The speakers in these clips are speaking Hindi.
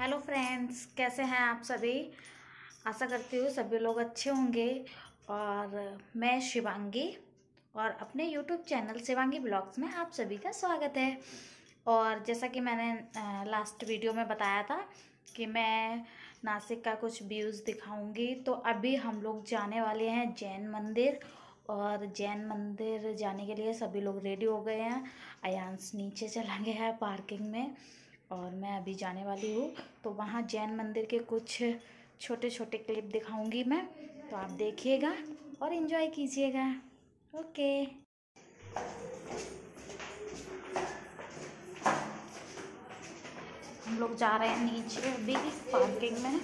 हेलो फ्रेंड्स कैसे हैं आप सभी? आशा करती हूँ सभी लोग अच्छे होंगे। और मैं शिवांगी और अपने यूट्यूब चैनल शिवांगी ब्लॉग्स में आप सभी का स्वागत है। और जैसा कि मैंने लास्ट वीडियो में बताया था कि मैं नासिक का कुछ व्यूज़ दिखाऊँगी तो अभी हम लोग जाने वाले हैं जैन मंदिर। और जैन मंदिर जाने के लिए सभी लोग रेडी हो गए हैं। अयांश नीचे चला गया है पार्किंग में। और मैं अभी जाने वाली हूँ। तो वहाँ जैन मंदिर के कुछ छोटे छोटे क्लिप दिखाऊँगी मैं। तो आप देखिएगा और इन्जॉय कीजिएगा। ओके। हम लोग जा रहे हैं नीचे अभी पार्किंग में।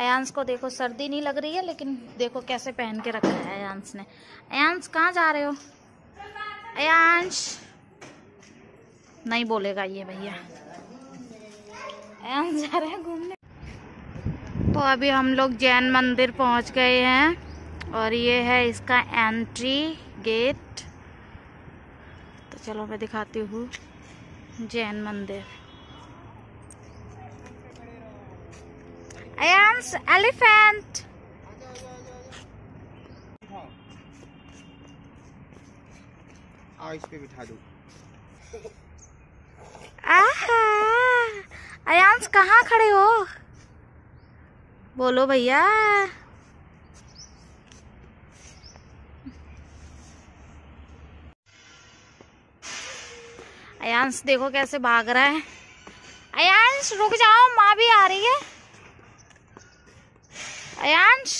अयांश को देखो, सर्दी नहीं लग रही है, लेकिन देखो कैसे पहन के रखा है अयांश ने। अयांश कहाँ जा रहे हो? अयांश नहीं बोलेगा ये भैया। अयांश जा रहे हैं घूमने। तो अभी हम लोग जैन मंदिर पहुँच गए हैं, और ये है इसका एंट्री गेट तो चलो मैं दिखाती हूँ जैन मंदिर। Ayan's elephant. आओ इस पे बिठा दो। आहा अयांश कहाँ खड़े हो? बोलो भैया। अयांश देखो कैसे भाग रहा है। अयांश रुक जाओ माँ भी आ रही है। अयांश?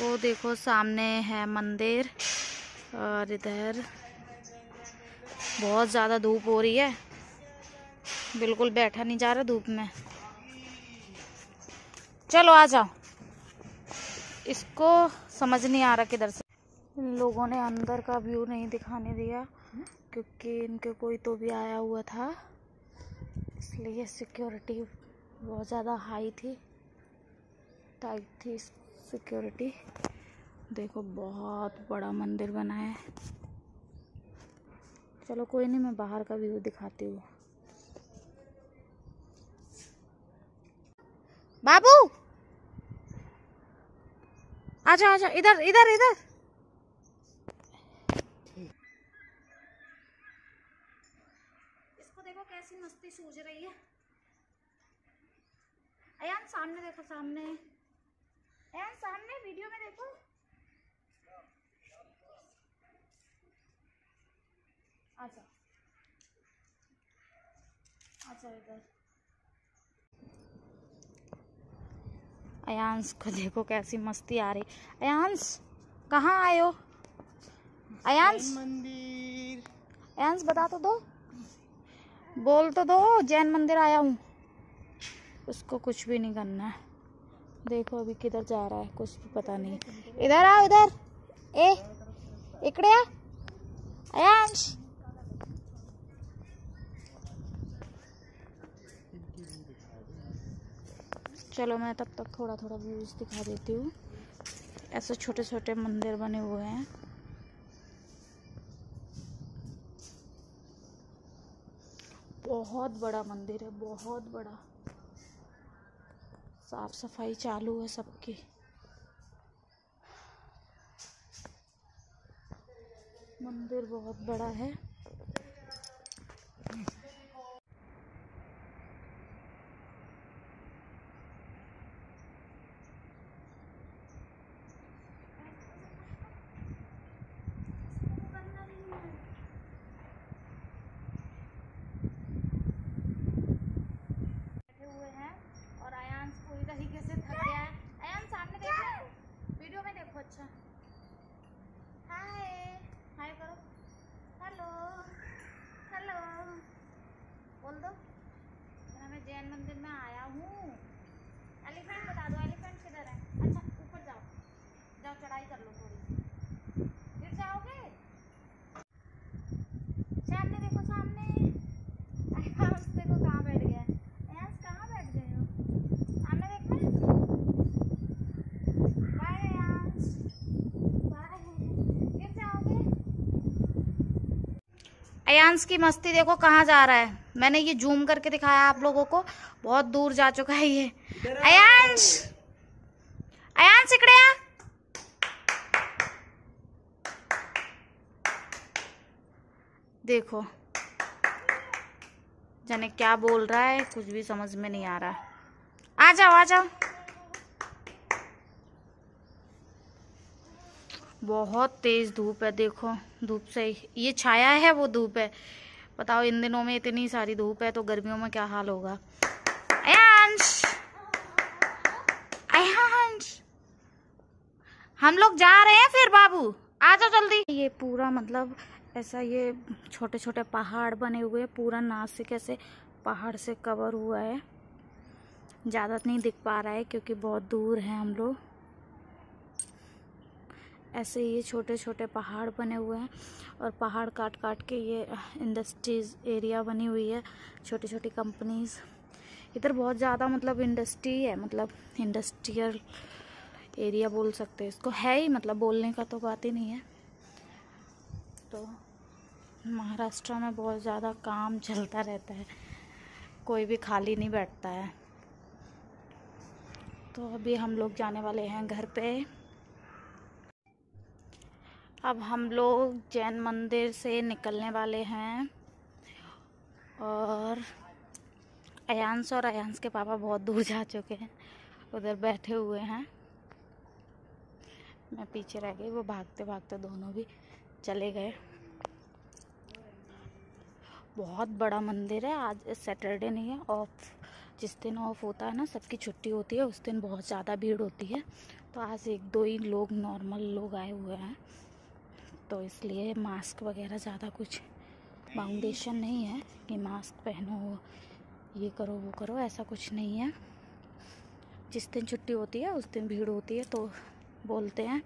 वो देखो, सामने है मंदिर और इधर बहुत ज़्यादा धूप हो रही है। बिल्कुल बैठा नहीं जा रहा धूप में। चलो आ जाओ। इसको समझ नहीं आ रहा किधर से। इन लोगों ने अंदर का व्यू नहीं दिखाने दिया, क्योंकि इनके कोई तो भी आया हुआ था। इसलिए सिक्योरिटी बहुत ज़्यादा हाई थी। टाइट थी सिक्योरिटी। देखो, बहुत बड़ा मंदिर बना है। चलो, कोई नहीं, मैं बाहर का व्यू दिखाती हूँ। बाबू! आजा आजा, इधर इधर इधर। इसको देखो, कैसी मस्ती सूझ रही है। अयान, सामने देखो, सामने। अयान सामने वीडियो में देखो। अच्छा। अच्छा इधर। अयांश को देखो कैसी मस्ती आ रही। अयांश कहाँ आए हो? अयांश। मंदिर। अयांश बता तो दो। बोल तो दो जैन मंदिर आया हूँ। उसको कुछ भी नहीं करना है। देखो अभी किधर जा रहा है, कुछ भी पता नहीं। इधर आओ इधर ए, इकड़े आ। अयांश चलो, मैं तब तक थोड़ा थोड़ा व्यूज़ दिखा देती हूँ। ऐसे छोटे छोटे मंदिर बने हुए हैं। बहुत बड़ा मंदिर है, बहुत बड़ा। साफ़ सफ़ाई चालू है सबकी। मंदिर बहुत बड़ा है। बोल दो। मैं जैन मंदिर में आया हूँ। एलिफेंट बता दो, एलिफेंट किधर है? अच्छा ऊपर जाओ। जाओ, चढ़ाई कर लो थोड़ी अयांश की मस्ती देखो कहाँ जा रहा है। मैंने ये जूम करके दिखाया आप लोगों को। बहुत दूर जा चुका है ये। अयांश! अयांश, इकडे आ। देखो। जाने क्या बोल रहा है, कुछ भी समझ में नहीं आ रहा। आ जाओ आ जाओ। बहुत तेज धूप है, देखो, धूप से ये छाया है, वो धूप है। बताओ, इन दिनों में इतनी सारी धूप है तो गर्मियों में क्या हाल होगा? अयांश! अयांश! हम लोग जा रहे हैं फिर, बाबू। आ जाओ जल्दी। ये पूरा मतलब ऐसा ये छोटे छोटे पहाड़ बने हुए हैं, पूरा नासिक ऐसे पहाड़ से कवर हुआ है। ज़्यादा नहीं दिख पा रहा है, क्योंकि बहुत दूर है हम लोग। ऐसे ये छोटे छोटे पहाड़ बने हुए हैं और पहाड़ काट काट के ये इंडस्ट्रीज़ एरिया बनी हुई है छोटी छोटी कंपनीज़। इधर बहुत ज़्यादा मतलब इंडस्ट्री है मतलब इंडस्ट्रियल एरिया बोल सकते हैं इसको। है ही मतलब बोलने का तो बात ही नहीं है। तो महाराष्ट्र में बहुत ज़्यादा काम चलता रहता है, कोई भी खाली नहीं बैठता है। तो अभी हम लोग जाने वाले हैं घर पे। अब हम लोग जैन मंदिर से निकलने वाले हैं और अयांश और अयांश के पापा बहुत दूर जा चुके हैं, उधर बैठे हुए हैं। मैं पीछे रह गई, वो भागते भागते दोनों भी चले गए। बहुत बड़ा मंदिर है, आज सैटरडे नहीं है, ऑफ़ जिस दिन ऑफ़ होता है ना, सबकी छुट्टी होती है, उस दिन बहुत ज़्यादा भीड़ होती है। तो आज एक दो ही लोग, नॉर्मल लोग आए हुए हैं। तो इसलिए मास्क वगैरह ज़्यादा कुछ फाउंडेशन नहीं है कि मास्क पहनो, ये करो, वो करो, ऐसा कुछ नहीं है। जिस दिन छुट्टी होती है, उस दिन भीड़ होती है तो बोलते हैं।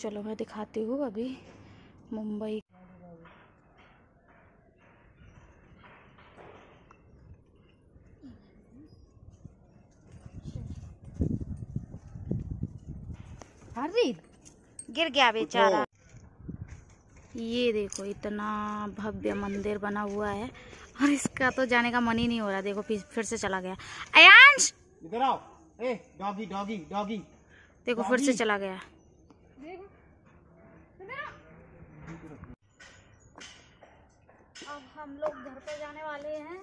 चलो मैं दिखाती हूँ अभी मुंबई। हरदीप गिर गया बेचारा। ये देखो इतना भव्य मंदिर बना हुआ है। और इसका तो जाने का मन ही नहीं हो रहा देखो फिर से चला गया। अयांश! इधर आओ। ए डॉगी डॉगी डॉगी। देखो फिर से चला गया। अब हम लोग घर पे जाने वाले हैं।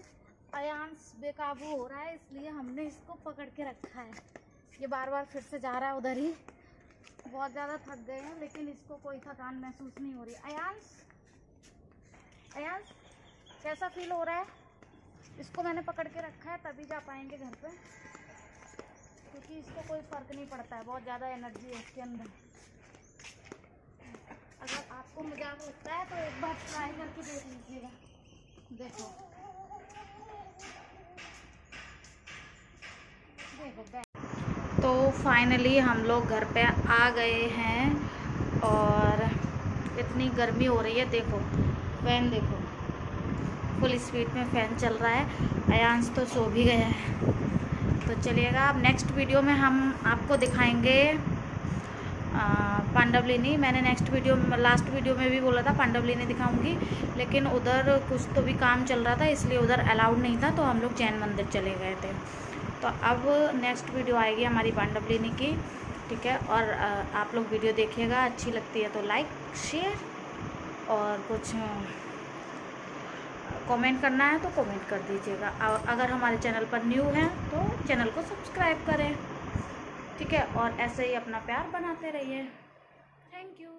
अयांश बेकाबू हो रहा है इसलिए हमने इसको पकड़ के रखा है। ये बार बार फिर से जा रहा है उधर ही। बहुत ज़्यादा थक गए हैं, लेकिन इसको कोई थकान महसूस नहीं हो रही। अयांश अयांश, कैसा फील हो रहा है? इसको मैंने पकड़ के रखा है, तभी जा पाएँगे घर पे। क्योंकि इसको कोई फ़र्क नहीं पड़ता है, बहुत ज़्यादा एनर्जी है इसके अंदर। अगर आपको मज़ाक लगता है तो एक बार ट्राई करके देख लीजिएगा। देखो। देखो तो फाइनली हम लोग घर पे आ गए हैं और इतनी गर्मी हो रही है, देखो फ़ैन देखो फुल स्पीड में फ़ैन चल रहा है। अयांश तो सो भी गया है। तो चलिएगा, अब नेक्स्ट वीडियो में हम आपको दिखाएँगे पांडवलिनी। मैंने नेक्स्ट वीडियो लास्ट वीडियो में भी बोला था, पांडवलिनी दिखाऊँगी, लेकिन उधर कुछ तो भी काम चल रहा था, इसलिए उधर अलाउड नहीं था तो हम लोग जैन मंदिर चले गए थे। तो अब नेक्स्ट वीडियो आएगी हमारी पांडवलिनी की, ठीक है? और आप लोग वीडियो देखिएगा, अच्छी लगती है तो लाइक शेयर और कुछ कमेंट करना है तो कमेंट कर दीजिएगा। और अगर हमारे चैनल पर न्यू हैं तो चैनल को सब्सक्राइब करें, ठीक है? और ऐसे ही अपना प्यार बनाते रहिए। Thank you